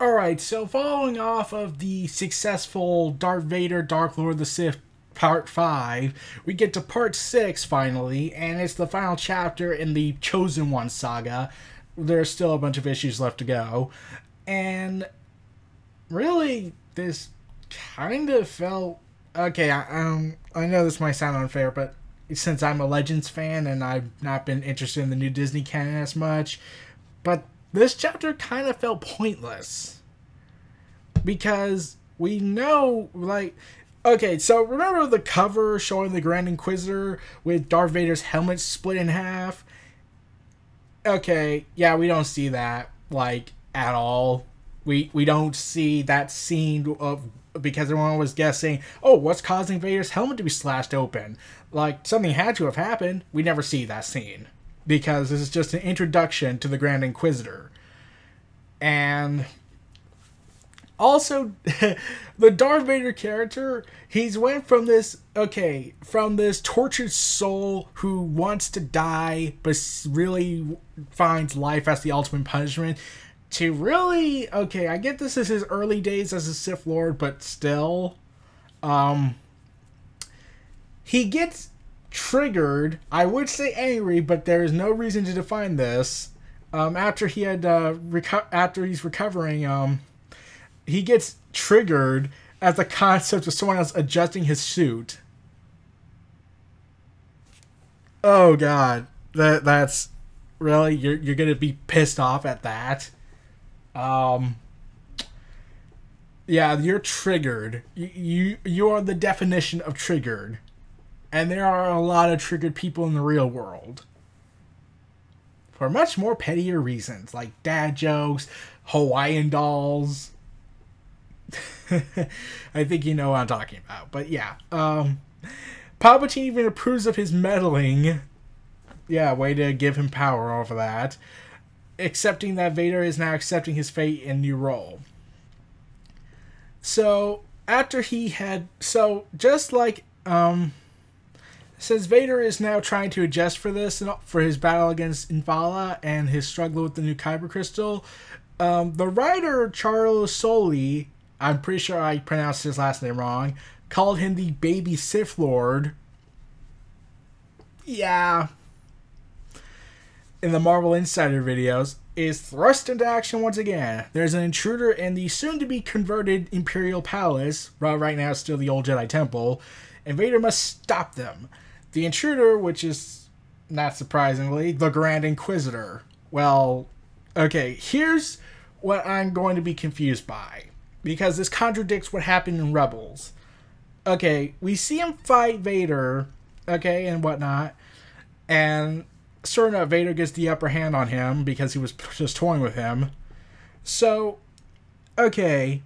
Alright, so following off of the successful Darth Vader Dark Lord of the Sith part 5, we get to part 6 finally, and it's the final chapter in the Chosen One saga. There's still a bunch of issues left to go. And really, this kind of felt. Okay, I, um, I know this might sound unfair, but since I'm a Legends fan and I've not been interested in the new Disney canon as much, but this chapter kind of felt pointless. Because we know like okay so remember the cover showing the grand inquisitor with darth vader's helmet split in half? Okay yeah we don't see that like at all. We we don't see that scene of because everyone was guessing oh what's causing vader's helmet to be slashed open? Like something had to have happened. We never see that scene because this is just an introduction to the Grand Inquisitor. And also the Darth Vader character, he's went from this okay, from this tortured soul who wants to die but really finds life as the ultimate punishment to really okay, I get this is his early days as a Sith Lord, but still um he gets triggered. I would say angry, but there is no reason to define this. Um, after he had uh, reco- after he's recovering, um, he gets triggered at the concept of someone else adjusting his suit. Oh God, that that's really you're you're gonna be pissed off at that. Um. Yeah, you're triggered. You, you you are the definition of triggered. And there are a lot of triggered people in the real world. For much more pettier reasons, like dad jokes, Hawaiian dolls. I think you know what I'm talking about. But yeah. Um, Palpatine even approves of his meddling. Yeah, way to give him power over that. Accepting that Vader is now accepting his fate and new role. So, after he had. So, just like. Um, since Vader is now trying to adjust for this for his battle against Infil'a and his struggle with the new Kyber crystal, um, the writer Charles Soule, I'm pretty sure I pronounced his last name wrong, called him the baby Sith Lord. Yeah. In the Marvel Insider videos, is thrust into action once again. There's an intruder in the soon to be converted Imperial Palace, right now still the old Jedi Temple, and Vader must stop them. The intruder, which is not surprisingly the Grand Inquisitor. Well, okay, here's what I'm going to be confused by because this contradicts what happened in Rebels. Okay, we see him fight Vader, okay, and whatnot, and sure enough, Vader gets the upper hand on him because he was just toying with him. So, okay,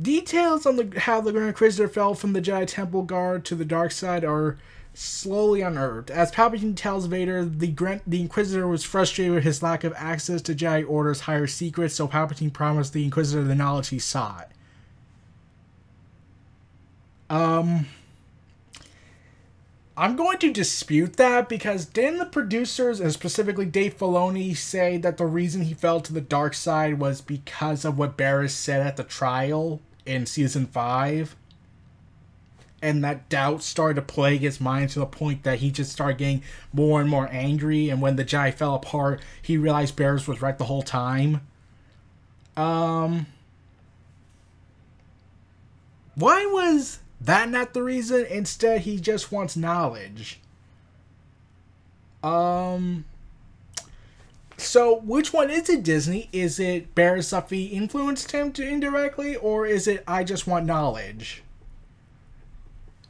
details on the how the Grand Inquisitor fell from the Jedi Temple Guard to the dark side are slowly unearthed. As Palpatine tells Vader, the the Inquisitor was frustrated with his lack of access to Jedi Order's higher secrets, so Palpatine promised the Inquisitor the knowledge he sought. Um, I'm going to dispute that because didn't the producers and specifically Dave Filoni say that the reason he fell to the dark side was because of what Barriss said at the trial in season five? And that doubt started to plague his mind to the point that he just started getting more and more angry. And when the Jedi fell apart, he realized Barriss was right the whole time. Um, why was that not the reason? Instead, he just wants knowledge. Um. So, which one is it, Disney? Is it Barriss Offee influenced him to indirectly, or is it I just want knowledge?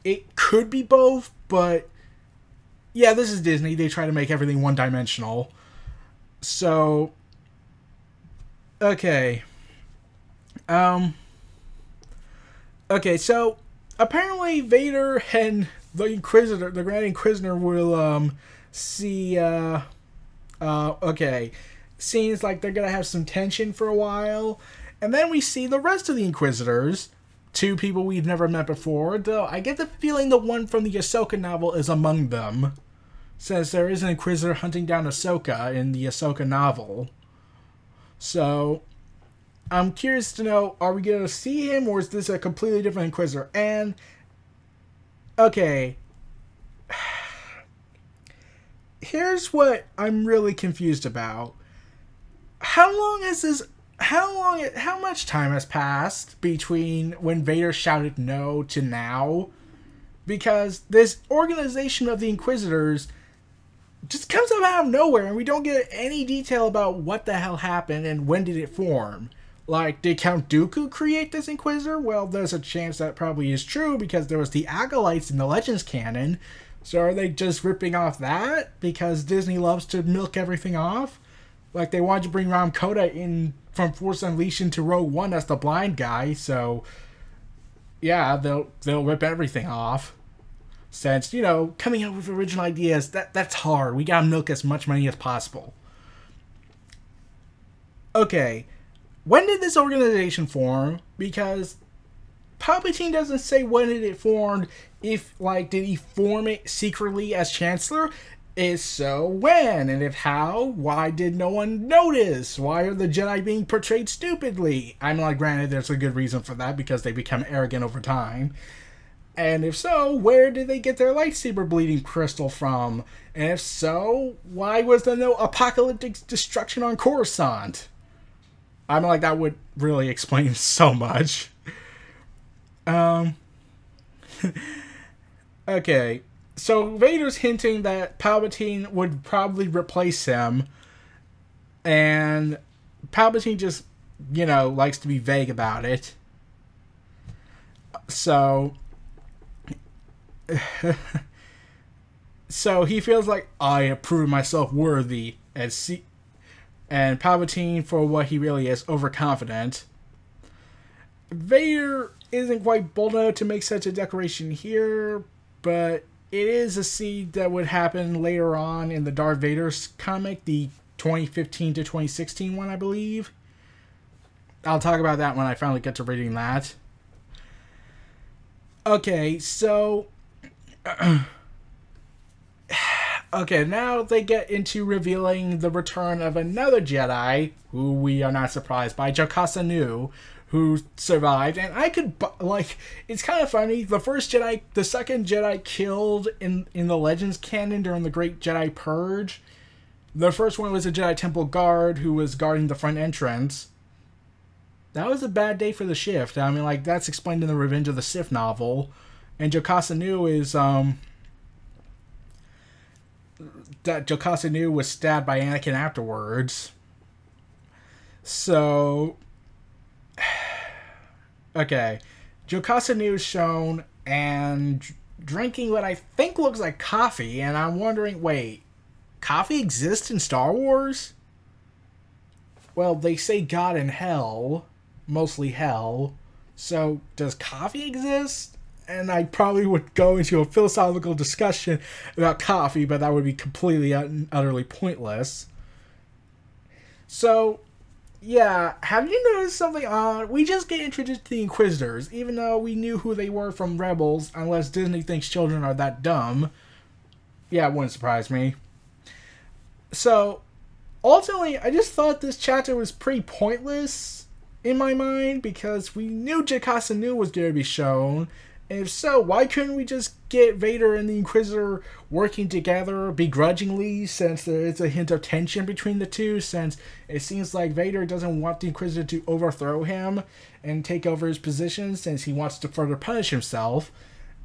It could be both, but yeah, this is Disney. They try to make everything one dimensional. So okay. Um Okay, so apparently Vader and the Inquisitor, the Grand Inquisitor will um see uh uh okay. Seems like they're gonna have some tension for a while. And then we see the rest of the Inquisitors two people we've never met before, though I get the feeling the one from the Ahsoka novel is among them, since there is an Inquisitor hunting down Ahsoka in the Ahsoka novel. So, I'm curious to know are we going to see him or is this a completely different Inquisitor? And, okay. Here's what I'm really confused about. How long has this. How long. How much time has passed between when Vader shouted no to now? Because this organization of the Inquisitors just comes up out of nowhere and we don't get any detail about what the hell happened and when did it form. Like, did Count Dooku create this Inquisitor? Well, there's a chance that probably is true because there was the Acolytes in the Legends canon. So are they just ripping off that because Disney loves to milk everything off? Like they wanted to bring Rahm Koda in from Force Unleashed into Rogue One as the blind guy, so yeah, they'll they'll rip everything off. Since you know, coming up with original ideas that that's hard. We gotta milk as much money as possible. Okay, when did this organization form? Because Palpatine doesn't say when did it formed. If like, did he form it secretly as Chancellor? If so, when? And if how, why did no one notice? Why are the Jedi being portrayed stupidly? I'm like, granted, there's a good reason for that because they become arrogant over time. And if so, where did they get their lightsaber bleeding crystal from? And if so, why was there no apocalyptic destruction on Coruscant? I'm like, that would really explain so much. Um. okay, so Vader's hinting that Palpatine would probably replace him, and Palpatine just, you know, likes to be vague about it. So. so he feels like I have proven myself worthy and see and Palpatine for what he really is, overconfident. Vader isn't quite bold enough to make such a declaration here, but it is a seed that would happen later on in the Darth Vader comic, the 2015 to 2016 one, I believe. I'll talk about that when I finally get to reading that. Okay, so. Okay, now they get into revealing the return of another Jedi, who we are not surprised by, Jocasta Nu, who survived. And I could, like, it's kind of funny. The first Jedi, the second Jedi killed in, in the Legends canon during the Great Jedi Purge. The first one was a Jedi Temple guard who was guarding the front entrance. That was a bad day for the shift. I mean, like, that's explained in the Revenge of the Sith novel. And Jocasta Nu is, um, that Jocasta Nu was stabbed by Anakin afterwards. So, okay, Jocasta Nu is shown and drinking what I think looks like coffee, and I'm wondering, wait, coffee exists in Star Wars? Well, they say God and hell, mostly hell. So, does coffee exist? and I probably would go into a philosophical discussion about coffee, but that would be completely utterly pointless. So, yeah, have you noticed something odd? We just get introduced to the Inquisitors, even though we knew who they were from Rebels, unless Disney thinks children are that dumb. Yeah, it wouldn't surprise me. So, ultimately, I just thought this chapter was pretty pointless in my mind because we knew Jocasta Nu was going to be shown and if so, why couldn't we just get Vader and the Inquisitor working together begrudgingly since there is a hint of tension between the two? Since it seems like Vader doesn't want the Inquisitor to overthrow him and take over his position since he wants to further punish himself.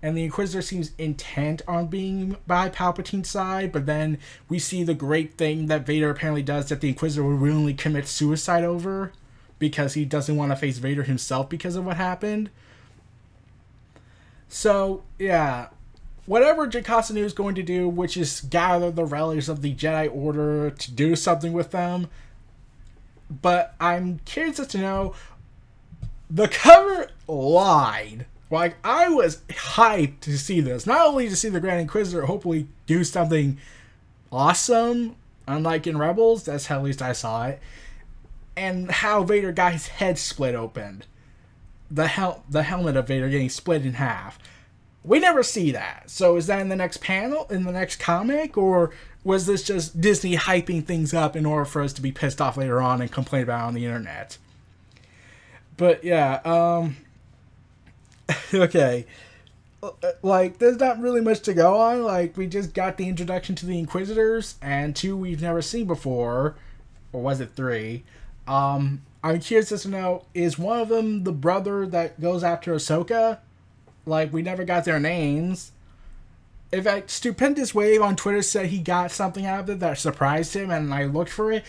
And the Inquisitor seems intent on being by Palpatine's side, but then we see the great thing that Vader apparently does that the Inquisitor will willingly commit suicide over because he doesn't want to face Vader himself because of what happened. So, yeah. Whatever Jocasta Nu is going to do, which is gather the relics of the Jedi Order to do something with them. But I'm curious to know the cover lied. Like, I was hyped to see this. Not only to see the Grand Inquisitor hopefully do something awesome, unlike in Rebels, that's how at least I saw it, and how Vader got his head split open the hel- the helmet of Vader getting split in half. We never see that. So is that in the next panel, in the next comic, or was this just Disney hyping things up in order for us to be pissed off later on and complain about on the internet? but yeah, um, okay. Like, there's not really much to go on. Like, we just got the introduction to the Inquisitors, and two we've never seen before, or was it three? Um, I'm curious to know is one of them the brother that goes after Ahsoka? Like, we never got their names. In fact, Stupendous Wave on Twitter said he got something out of it that surprised him, and I looked for it.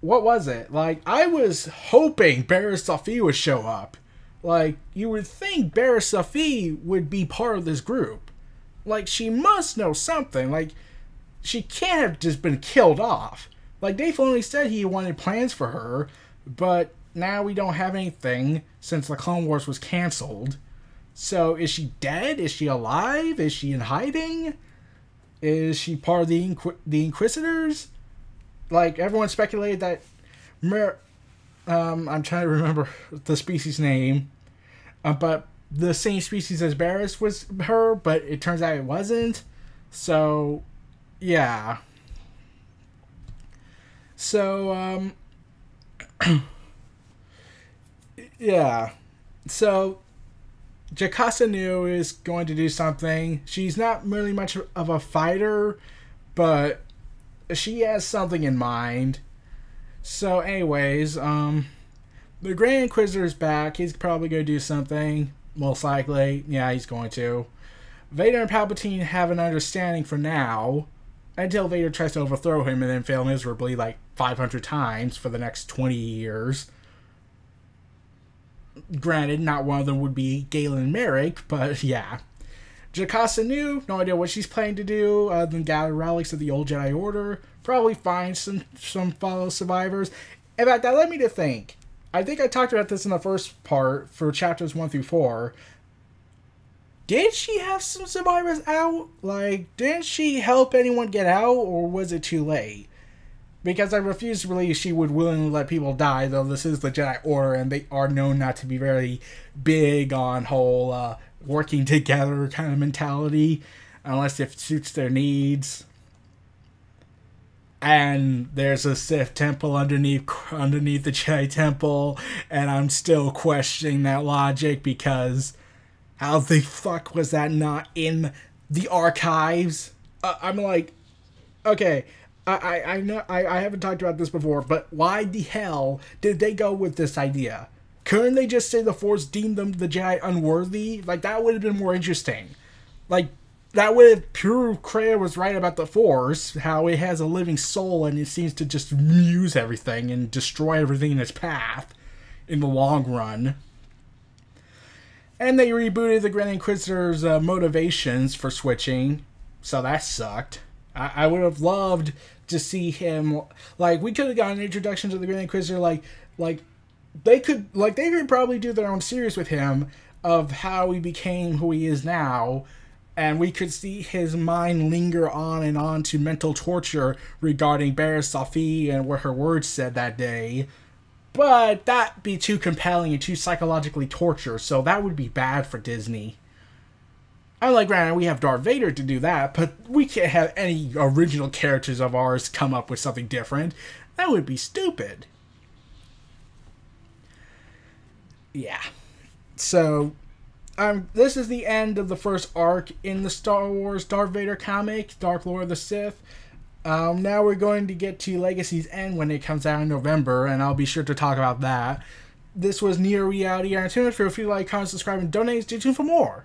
What was it? Like, I was hoping Barriss Offee would show up. Like, you would think Barriss Offee would be part of this group. Like, she must know something. Like, she can't have just been killed off. Like, Dave Filoni said he wanted plans for her, but now we don't have anything since the Clone Wars was canceled. So is she dead? Is she alive? Is she in hiding? Is she part of the Inqu- the Inquisitors? Like everyone speculated that Mer- um, I'm trying to remember the species name, uh, but the same species as Barriss was her, but it turns out it wasn't. So, yeah. So, um, yeah. So Jocasta Nu is going to do something. She's not really much of a fighter, but she has something in mind. So, anyways, um, the Grand Inquisitor's back. He's probably going to do something. Most likely, yeah, he's going to. Vader and Palpatine have an understanding for now, until Vader tries to overthrow him and then fail miserably like 500 times for the next 20 years. Granted, not one of them would be Galen Marek, but yeah. Jocasta Nu, no idea what she's planning to do other than gather relics of the old Jedi Order. Probably find some some fellow survivors. In fact, that led me to think. I think I talked about this in the first part for chapters one through four. Did she have some survivors out? Like, didn't she help anyone get out, or was it too late? because I refuse to believe she would willingly let people die, though this is the Jedi Order and they are known not to be very big on whole uh, working together kind of mentality, unless it suits their needs. And there's a Sith temple underneath underneath the Jedi temple, and I'm still questioning that logic because how the fuck was that not in the archives? Uh, I'm like, okay, I, I, know I, I haven't talked about this before, but why the hell did they go with this idea? Couldn't they just say the Force deemed them the Jedi unworthy? Like that would have been more interesting. Like that would have proved Kreia was right about the Force, how it has a living soul and it seems to just use everything and destroy everything in its path in the long run. And they rebooted the Grand Inquisitor's uh, motivations for switching, so that sucked. I, I would have loved to see him like we could have gotten an introduction to the Grand Inquisitor like like they could like they could probably do their own series with him of how he became who he is now and we could see his mind linger on and on to mental torture regarding Barriss Offee and what her words said that day. But that'd be too compelling and too psychologically torture, so that would be bad for Disney. I like, granted, we have Darth Vader to do that, but we can't have any original characters of ours come up with something different. That would be stupid. Yeah. So, um, this is the end of the first arc in the Star Wars Darth Vader comic, Dark Lord of the Sith. Um, now we're going to get to Legacy's End when it comes out in November, and I'll be sure to talk about that. This was Neo-Reality Entertainment. Feel free to like, comment, subscribe, and donate. Stay tuned for more.